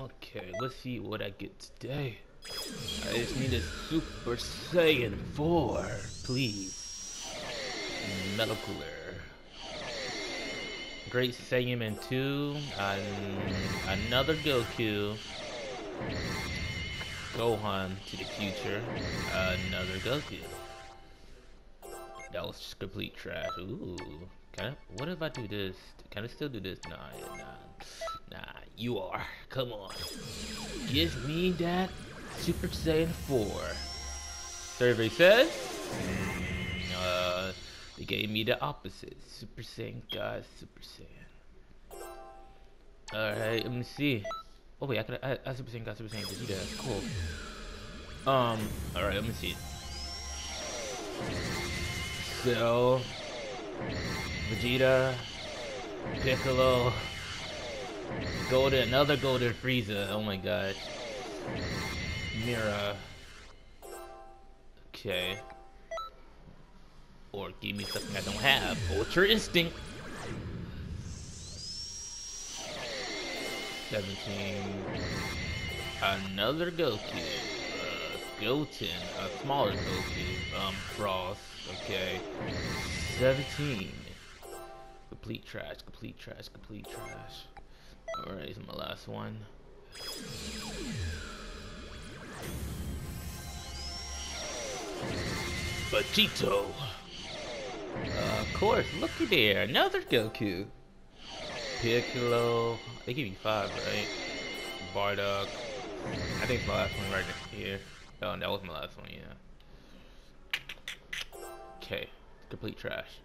Okay, let's see what I get today. I just need a Super Saiyan 4, please. Metal Cooler. Great Saiyaman 2. another Goku. Gohan to the future. Another Goku. That was just complete trash. Ooh. Can I, what if I do this? Can I still do this? Nah, nah. Nah, you are. Come on. Give me that Super Saiyan 4. Survey says, mm, uh, they gave me the opposite. Super Saiyan God, Super Saiyan. Alright, let me see. Oh wait, I could I, Super Saiyan God, Super Saiyan Vegeta. That's cool. Um, alright, let me see. So, Vegeta, Piccolo, Golden, another Golden Frieza. Oh my god. Mira. Okay. Or give me something I don't have. Ultra Instinct. 17. Another Goku. Uh, Goten. A smaller Goku. Um, Frost. Okay. 17. Complete trash, complete trash, complete trash. Alright, is my last one. Vegito! Uh, of course, looky there, another Goku. Piccolo, they give you five, right? Bardock. I think it's my last one right here. Oh, that was my last one, yeah. Okay, complete trash.